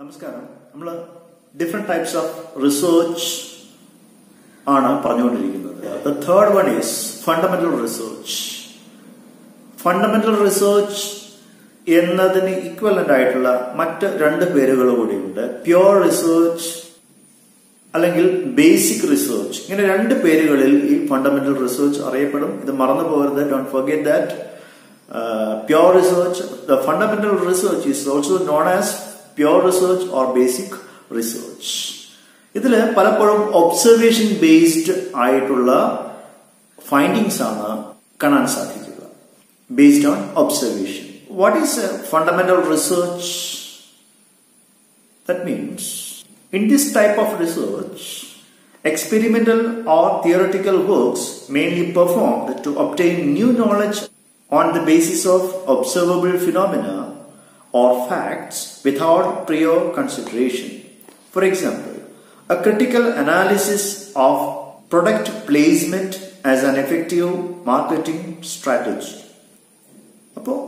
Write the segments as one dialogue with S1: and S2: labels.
S1: നമസ്കാരം. നമ്മൾ different types of research ആണ് പറഞ്ഞുകൊണ്ടിരിക്കുന്നത്. The third one is fundamental research fundamental research എന്നതിന് ഇക്വലന്റ് ആയിട്ടുള്ള മറ്റ് രണ്ട് പേരുകൾ കൂടിയുണ്ട്. പ്യോർ റിസർച്ച് അല്ലെങ്കിൽ ബേസിക് റിസർച്ച് ഇങ്ങനെ രണ്ട് പേരുകളിൽ ഈ ഫണ്ടമെന്റൽ റിസർച്ച് അറിയപ്പെടും. ഇത് മറന്നു പോകരുത്. Don't forget that pure research the fundamental research is also known as pure research or basic research ഇതിൽ പലപ്പോഴും ഒബ്സർവേഷൻ ബേസ്ഡ് ആയിട്ടുള്ള ഫൈൻഡിങ്സ് ആണ് കാണാൻ സാധിക്കുക based on observation what is fundamental research that means In this type of research, experimental or theoretical works mainly performed to obtain new knowledge on the basis of observable phenomena or facts without prior consideration. For example, a critical analysis of product placement as an effective marketing strategy. അപ്പോൾ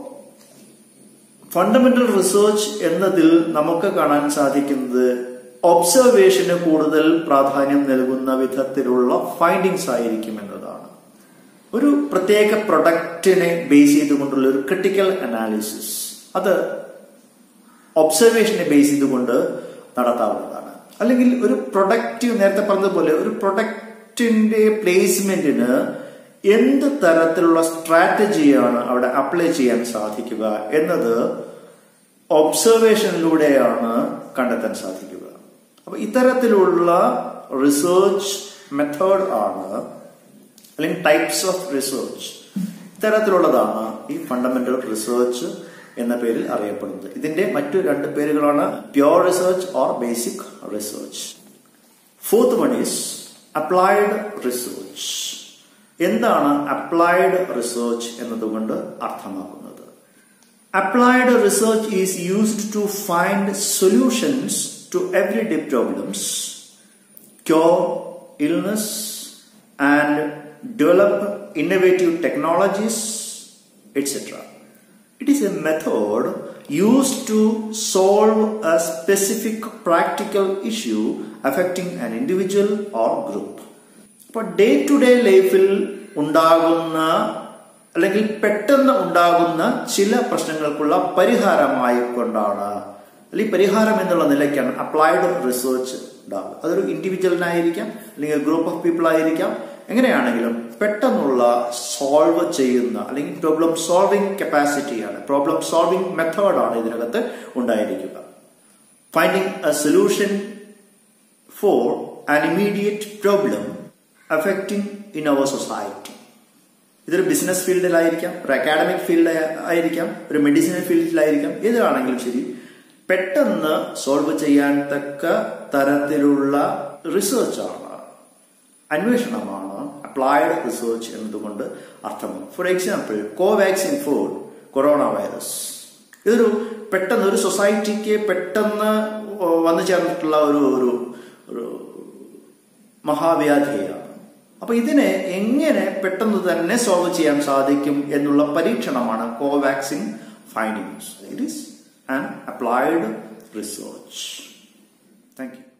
S1: fundamental research എന്നതിൽ നമുക്ക് കാണാൻ സാധിക്കുന്നത് ഒബ്സർവേഷന് കൂടുതൽ പ്രാധാന്യം നൽകുന്ന വിധത്തിലുള്ള findings ആയിരിക്കും എന്നതാണ് ഒരു പ്രത്യേക പ്രൊഡക്റ്റിനെ ബേസ് ചെയ്തുകൊണ്ടുള്ള ഒരു ക്രിട്ടിക്കൽ അനാലിസിസ് അത് ഒബ്സർവേഷനെ ബേസ് ചെയ്തുകൊണ്ട് നടത്താവുന്നതാണ്. അല്ലെങ്കിൽ ഒരു പ്രൊഡക്റ്റ് നേരത്തെ പറഞ്ഞതുപോലെ ഒരു പ്രൊഡക്റ്റിന്റെ പ്ലേസ്മെന്റിന് എന്ത് തരത്തിലുള്ള സ്ട്രാറ്റജിയാണ് അവിടെ അപ്ലൈ ചെയ്യാൻ സാധിക്കുക എന്നത് ഒബ്സർവേഷനിലൂടെയാണ് കണ്ടെത്താൻ സാധിക്കുക. അപ്പൊ ഇത്തരത്തിലുള്ള റിസർച്ച് മെത്തേഡ് ആണ് അല്ലെങ്കിൽ ടൈപ്സ് ഓഫ് റിസർച്ച് ഇത്തരത്തിലുള്ളതാണ് ഈ ഫണ്ടമെന്റൽ റിസർച്ച് എന്ന പേരിൽ അറിയപ്പെടുന്നത്. ഇതിന്റെ മറ്റു രണ്ട് പേരുകളാണ് pure research or basic research fourth one is applied research എന്താണ് അപ്ലൈഡ് റിസർച്ച് എന്നതുകൊണ്ട് അർത്ഥമാക്കുന്നത്? Applied research is used to find solutions to everyday problems cure illness and develop innovative technologies etc. It is a method used to solve a specific practical issue affecting an individual or group. അപ്പോൾ day to day ലൈഫിൽ ഉണ്ടാകുന്ന അല്ലെങ്കിൽ പെട്ടെന്ന് ഉണ്ടാകുന്ന ചില പ്രശ്നങ്ങൾക്കുള്ള പരിഹാരമായി കൊണ്ടാണ് അല്ലെങ്കിൽ പരിഹാരം എന്നുള്ള നിലയ്ക്കാണ് അപ്ലൈഡ് റിസർച്ച് ഉണ്ടാവുക അതൊരു ഇൻഡിവിജ്വലിനായിരിക്കാം അല്ലെങ്കിൽ ഗ്രൂപ്പ് ഓഫ് പീപ്പിൾ ആയിരിക്കാം എങ്ങനെയാണെങ്കിലും പെട്ടെന്നുള്ള സോൾവ് ചെയ്യുന്ന അല്ലെങ്കിൽ പ്രോബ്ലം സോൾവിംഗ് കപ്പാസിറ്റിയാണ് പ്രോബ്ലം സോൾവിംഗ് മെത്തേഡാണ് ഇതിനകത്ത് ഉണ്ടായിരിക്കുക. Finding a solution for an immediate problem affecting in our society ഇതൊരു ബിസിനസ് ഫീൽഡിലായിരിക്കാം ഒരു അക്കാഡമിക് ഫീൽഡ് ആയിരിക്കാം ഒരു മെഡിസിനൽ ഫീൽഡിലായിരിക്കാം ഏതാണെങ്കിലും ശരി പെട്ടെന്ന് സോൾവ് ചെയ്യാൻ തക്ക തരത്തിലുള്ള റിസർച്ചാണ് അന്വേഷണമാണ് അപ്ലൈഡ് റിസർച്ച് എന്നതുകൊണ്ട് അർത്ഥം. For example Covaxin for corona virus ഇതൊരു പെട്ടെന്ന് ഒരു സൊസൈറ്റിക്ക് പെട്ടെന്ന് വന്നു ചേർന്നിട്ടുള്ള ഒരു ഒരു മഹാവ്യാധിയാണ്. അപ്പൊ ഇതിനെ എങ്ങനെ പെട്ടെന്ന് തന്നെ സോൾവ് ചെയ്യാൻ സാധിക്കും എന്നുള്ള പരീക്ഷണമാണ് Covaxin findings it is an applied research thank you.